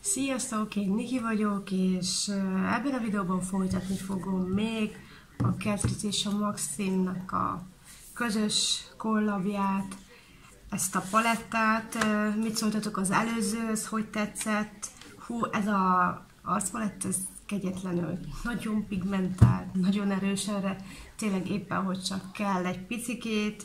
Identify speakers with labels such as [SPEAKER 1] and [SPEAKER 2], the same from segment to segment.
[SPEAKER 1] Sziasztok, én Niki vagyok, és ebben a videóban folytatni fogom még a Catrice és a Maximnak a közös kollabját, ezt a palettát. Mit szóltatok az előzőhöz, hogy tetszett? Hú, ez a arcpalett, ez kegyetlenül nagyon pigmentált, nagyon erős erre, tényleg éppen, hogy csak kell egy picikét,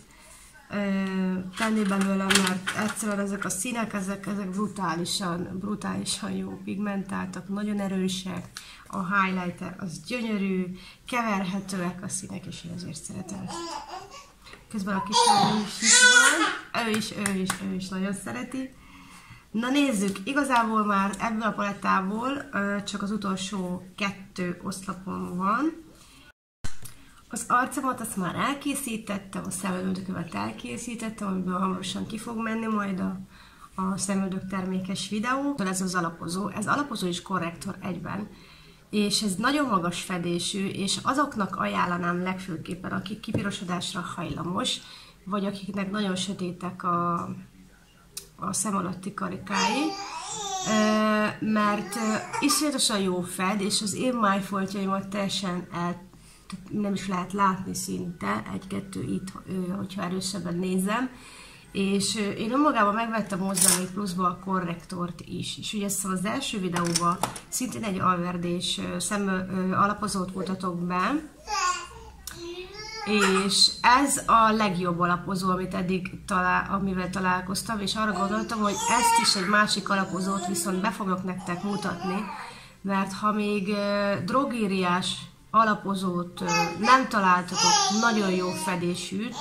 [SPEAKER 1] tenni belőle, mert egyszerűen ezek a színek, ezek, ezek brutálisan, brutálisan jó pigmentáltak, nagyon erősek, a highlighter az gyönyörű, keverhetőek a színek, és én azért szeretem. Közben a kislány is van, ő is, ő is, ő is nagyon szereti. Na nézzük, igazából már ebből a palettából csak az utolsó kettő oszlopon van, az arcomat azt már elkészítettem, a szemöldökövet elkészítettem, amiből hamarosan ki fog menni majd a, a szemöldök termékes videó. Ez az alapozó, ez alapozó és korrektor egyben. És ez nagyon magas fedésű, és azoknak ajánlanám legfőképpen, akik kipirosodásra hajlamos, vagy akiknek nagyon sötétek a, a szem alatti karikái, mert iszonyatosan jó fed, és az én májfoltjaimat teljesen el nem is lehet látni szinte, egy-kettő itt, hogyha erősebben nézem, és én önmagában megvettem hozzá még pluszba a korrektort is. És ugye ezt az első videóban szintén egy alverdés szem alapozót mutatok be, és ez a legjobb alapozó, amit eddig talál, amivel találkoztam, és arra gondoltam, hogy ezt is egy másik alapozót viszont be fogok nektek mutatni, mert ha még drogériás alapozót nem találtatok nagyon jó fedésűt,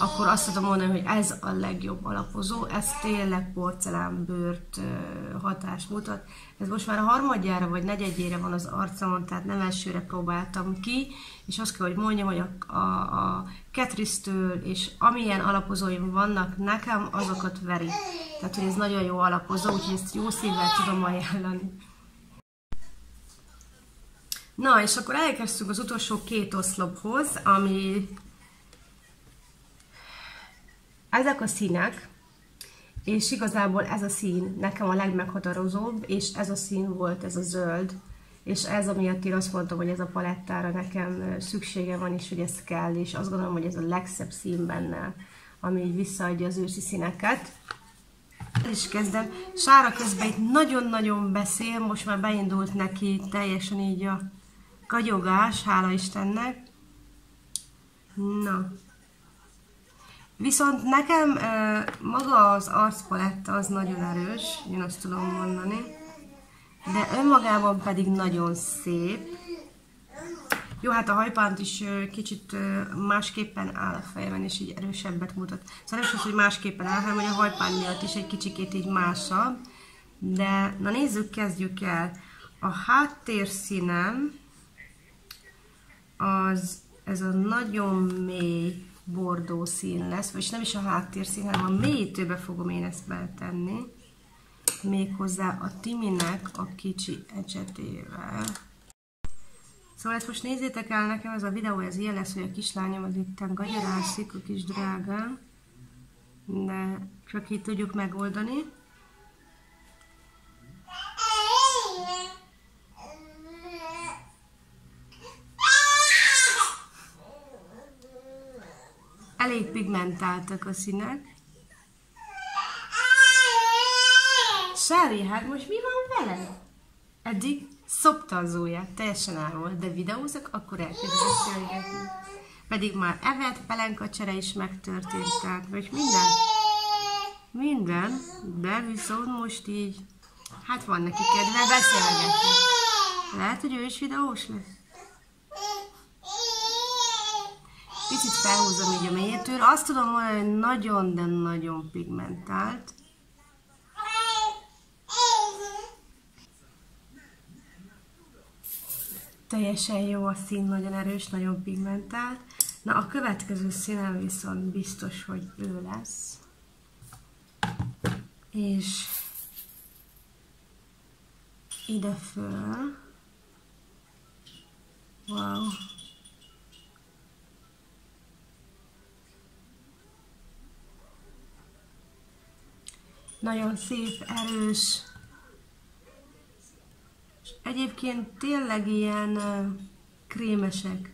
[SPEAKER 1] akkor azt tudom mondani, hogy ez a legjobb alapozó, ez tényleg porcelánbőrt hatást mutat. Ez most már a harmadjára vagy negyedjére van az arcomon, tehát nem elsőre próbáltam ki, és azt kell, hogy mondjam, hogy a, a, a Catrice-től és amilyen alapozóim vannak nekem, azokat veri. Tehát, hogy ez nagyon jó alapozó, úgyhogy ezt jó szívvel tudom ajánlani. Na, és akkor elkezdtünk az utolsó két oszlophoz, ami ezek a színek, és igazából ez a szín nekem a legmeghatározóbb, és ez a szín volt, ez a zöld, és ez amiatt én azt mondtam, hogy ez a palettára nekem szüksége van, és hogy ez kell, és azt gondolom, hogy ez a legszebb szín benne, ami így visszaadja az őszi színeket. Is kezdem. Sára közben itt nagyon-nagyon beszél, most már beindult neki teljesen így a kagyogás, hála Istennek. Na. Viszont nekem maga az arcpaletta az nagyon erős, én azt tudom mondani. De önmagában pedig nagyon szép. Jó, hát a hajpánt is kicsit másképpen áll a fejemben, és így erősebbet mutat. Szóval nem is hogy másképpen áll, hanem hogy a hajpán miatt is egy kicsikét így másabb. De, na nézzük, kezdjük el. A háttérszínem az ez a nagyon mély bordó szín lesz, vagyis nem is a háttérszín, hanem a mélyítőbe fogom én ezt betenni, méghozzá a Timinek a kicsi ecsetével. Szóval ezt most nézzétek el, nekem ez a videó, ez ilyen lesz, hogy a kislányom az itt gagyarászik, a kis drágám, de csak így tudjuk megoldani. elég pigmentáltak a színek. Sári, hát most mi van vele? Eddig szopta az ujját, teljesen elvolt, de videózok, akkor elkezd beszélgetni. Pedig már evett, pelenkacsere is megtörtént, tehát vagy minden. Minden, de viszont most így, hát van neki kedve beszélgetni. Lehet, hogy ő is videós lesz. Picit felhúzom így a mélyétől. Azt tudom mondani, hogy nagyon, de nagyon pigmentált. Teljesen jó a szín, nagyon erős, nagyon pigmentált. Na a következő színem viszont biztos, hogy ő lesz. És ide föl. Wow. Nagyon szép, erős. És egyébként tényleg ilyen krémesek.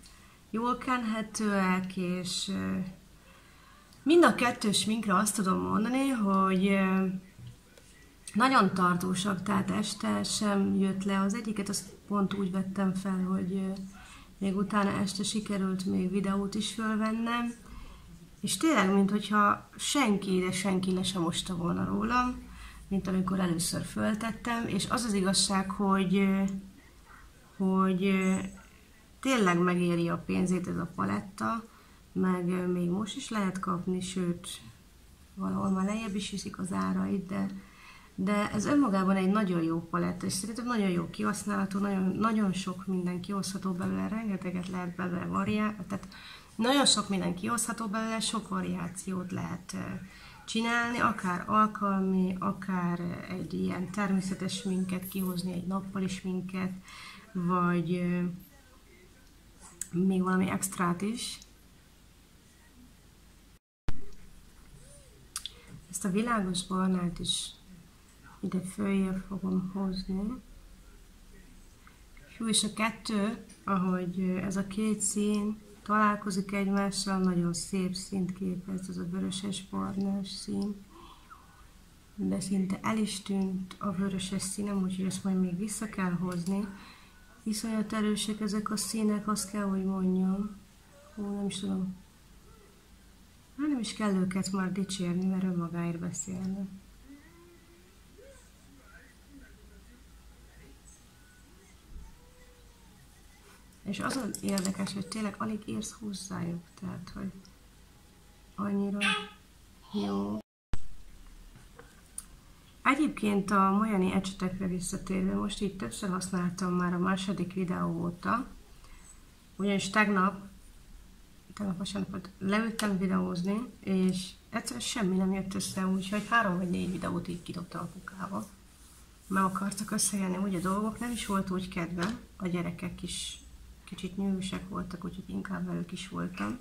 [SPEAKER 1] Jól kenhetőek, és mind a kettős sminkre azt tudom mondani, hogy nagyon tartósak, tehát este sem jött le. Az egyiket azt pont úgy vettem fel, hogy még utána este sikerült még videót is fölvennem, és tényleg, mintha senki, de senki le sem mosta volna rólam, mint amikor először föltettem, és az az igazság, hogy, hogy tényleg megéri a pénzét ez a paletta, meg még most is lehet kapni, sőt, valahol már lejjebb is viszik az árait, de, de ez önmagában egy nagyon jó paletta, és szerintem nagyon jó kihasználható, nagyon, nagyon sok minden kihozható belőle, rengeteget lehet belőle variálni, tehát nagyon sok minden kihozható belőle, sok variációt lehet csinálni, akár alkalmi, akár egy ilyen természetes minket kihozni, egy nappali minket, vagy még valami extrát is. Ezt a világos barnát is ide följebb fogom hozni. Hú, és a kettő, ahogy ez a két szín találkozik egymással, nagyon szép szint képez, az a vöröses barnás szín. De szinte el is tűnt a vöröses színem, úgyhogy ezt majd még vissza kell hozni. Iszonyat erősek ezek a színek, azt kell, hogy mondjam. Hú, nem is tudom. Már nem is kell őket már dicsérni, mert önmagáért beszélnek. És az az érdekes, hogy tényleg alig érsz hozzájuk, tehát, hogy annyira jó. Egyébként a majani ecsetekre visszatérve, most így többször használtam már a második videó óta, ugyanis tegnap, tegnap vasárnapot leültem videózni, és egyszerűen semmi nem jött össze, úgyhogy három vagy négy videót így kidobtam a kukába. Meg akartak összejönni úgy a dolgok, nem is volt úgy kedve, a gyerekek is kicsit nyűgösek voltak, úgyhogy inkább velük is voltam.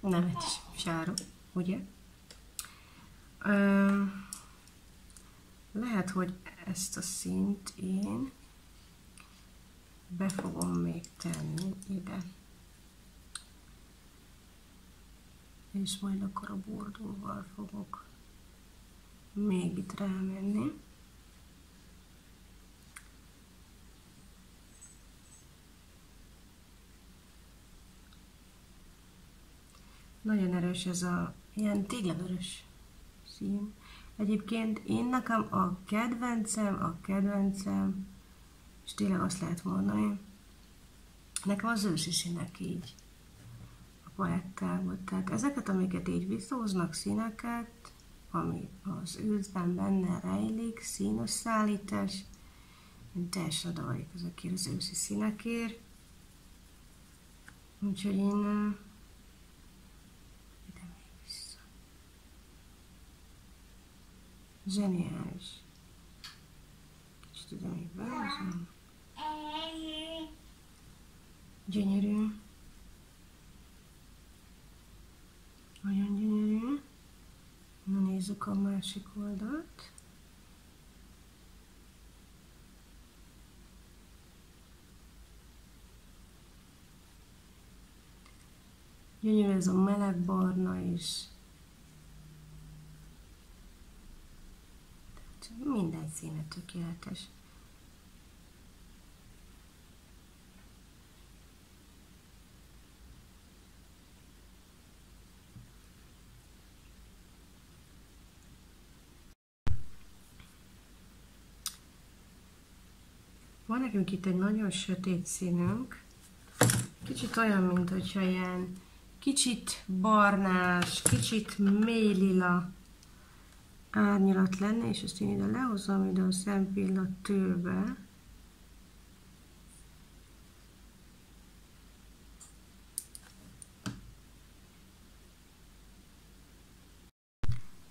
[SPEAKER 1] Nevet is, Sáro, ugye? Ö, lehet, hogy ezt a szint én be fogom még tenni ide. És majd akkor a bordóval fogok még itt rámenni. Nagyon erős ez a ilyen téglavörös szín. Egyébként én nekem a kedvencem, a kedvencem, és tényleg azt lehet mondani, nekem az őszi színek így a palettában. Tehát ezeket, amiket így visszahoznak színeket, ami az őszben benne rejlik, színos szállítás, én teljesen oda vagyok ezekért az őszi színekért. Úgyhogy én Zseniális. Kicsit ide még behozom. Gyönyörű. Nagyon gyönyörű. Na nézzük a másik oldalt. Gyönyörű ez a meleg barna is. Minden színe tökéletes. Van nekünk itt egy nagyon sötét színünk, kicsit olyan, mint hogyha ilyen kicsit barnás, kicsit mélylila árnyalat lenne, és ezt én ide lehozom ide a szempillat tőbe.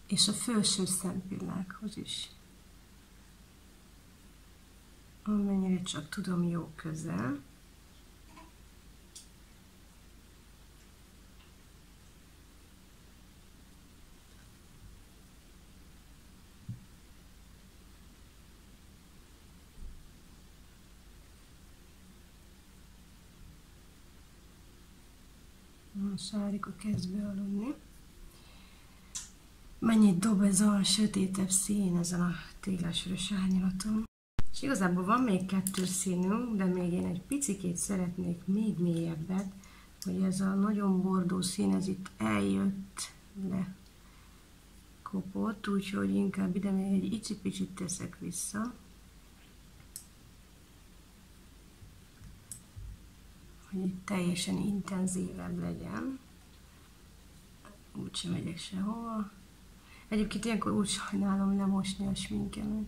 [SPEAKER 1] És a felső szempillákhoz is. Amennyire csak tudom jó közel. A sárika kezd bealudni. Mennyit dob ez a sötétebb szín ezen a téglásvörös árnyalaton. És igazából van még kettő színünk, de még én egy picikét szeretnék még mélyebbet, hogy ez a nagyon bordó szín, ez itt eljött le kopott, úgyhogy inkább ide még egy icipicit teszek vissza. Hogy itt teljesen intenzívebb legyen. Úgyse megyek sehova. Egyébként ilyenkor úgy sajnálom lemosni a sminkemet.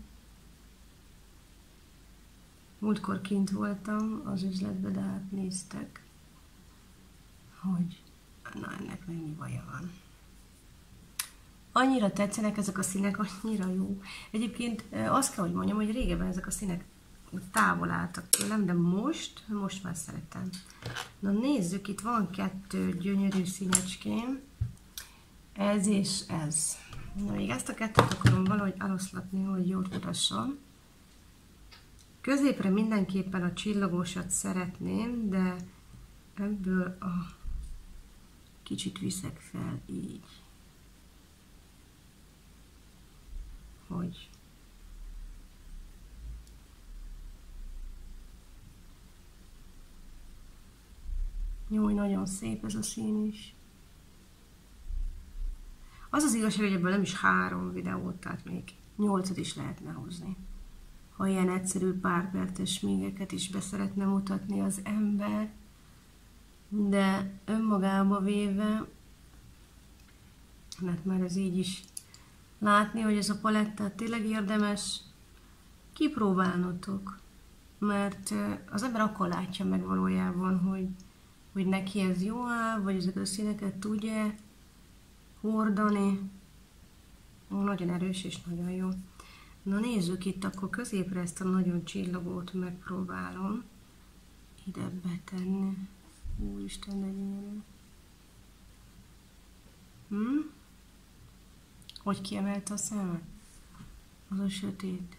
[SPEAKER 1] Múltkor kint voltam az üzletbe, de hát néztek, hogy na ennek mennyi baja van. Annyira tetszenek ezek a színek, annyira jó. Egyébként azt kell, hogy mondjam, hogy régebben ezek a színek távol álltak tőlem, de most, most már szeretem. Na nézzük, itt van kettő gyönyörű színecském. Ez és ez. Na még ezt a kettőt akarom valahogy eloszlatni, hogy jól mutasson. Középre mindenképpen a csillagósat szeretném, de ebből a kicsit viszek fel így. Hogy Jó, nagyon szép ez a szín is. Az az igazság, hogy ebből nem is három videót, tehát még nyolcat is lehetne hozni ha ilyen egyszerű párperces mégeket is beszeretne mutatni az ember, de önmagába véve, mert már ez így is látni, hogy ez a paletta tényleg érdemes kipróbálnotok, mert az ember akkor látja meg valójában, hogy, hogy neki ez jó áll, vagy ezeket a színeket tudja hordani. Nagyon erős és nagyon jó. Na nézzük itt, akkor középre ezt a nagyon csillagót megpróbálom ide betenni. Úristen, de gyönyörű. Hm? Hogy kiemelte a szemet? Az a sötét.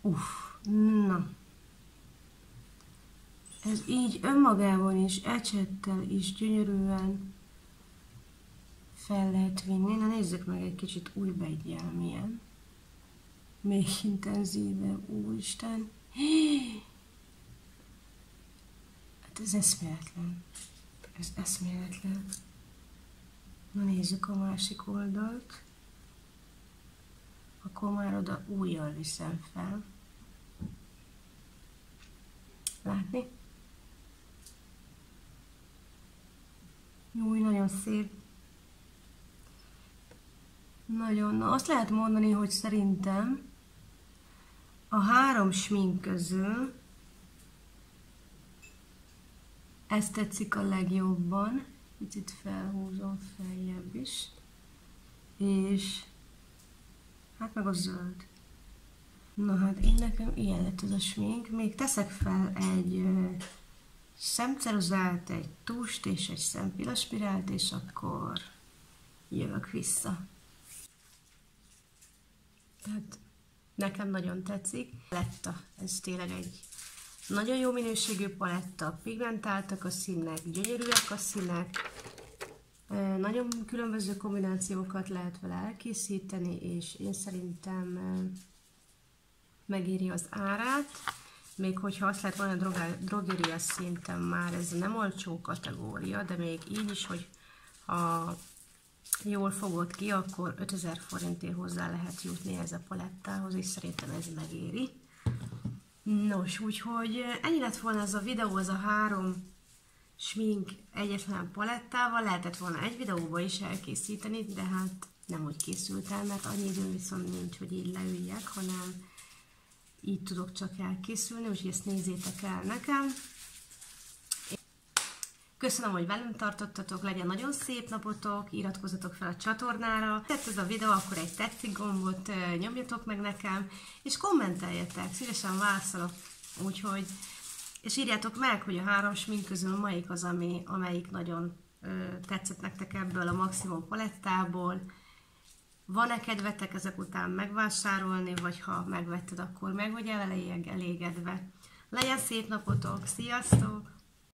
[SPEAKER 1] Uff, na. Ez így önmagában is, ecsettel is gyönyörűen fel lehet vinni. Na nézzük meg egy kicsit új begyel milyen. Még intenzívebb, úristen. Hát ez eszméletlen. Ez eszméletlen. Na nézzük a másik oldalt. Akkor már oda újjal viszem fel. Látni? Jó, nagyon szép. Nagyon. Na, azt lehet mondani, hogy szerintem a három smink közül ez tetszik a legjobban. Picit felhúzom feljebb is. És hát meg a zöld. Na hát én nekem ilyen lett ez a smink. Még teszek fel egy szemceruzát, egy tust és egy szempilaspirált, és akkor jövök vissza. Tehát nekem nagyon tetszik. Paletta, ez tényleg egy nagyon jó minőségű paletta, pigmentáltak a színek, gyönyörűek a színek, nagyon különböző kombinációkat lehet vele elkészíteni, és én szerintem megéri az árát, még hogyha azt lehet volna drogéria szinten már ez nem olcsó kategória, de még így is, hogy a jól fogod ki, akkor 5000 forintért hozzá lehet jutni ez a palettához, és szerintem ez megéri. Nos, úgyhogy ennyi lett volna ez a videó, az a három smink egyetlen palettával, lehetett volna egy videóba is elkészíteni, de hát nem úgy készült el, mert annyi idő viszont nincs, hogy így leüljek, hanem így tudok csak elkészülni, úgyhogy ezt nézzétek el nekem. Köszönöm, hogy velem tartottatok, legyen nagyon szép napotok, iratkozzatok fel a csatornára. Tett ez a videó, akkor egy tetszik gombot nyomjatok meg nekem, és kommenteljetek, szívesen válaszolok. Úgyhogy, és írjátok meg, hogy a három smink közül melyik az, ami, amelyik nagyon ö, tetszett nektek ebből a maximum palettából. Van-e kedvetek ezek után megvásárolni, vagy ha megvetted, akkor meg vagy elég elégedve. Legyen szép napotok, sziasztok!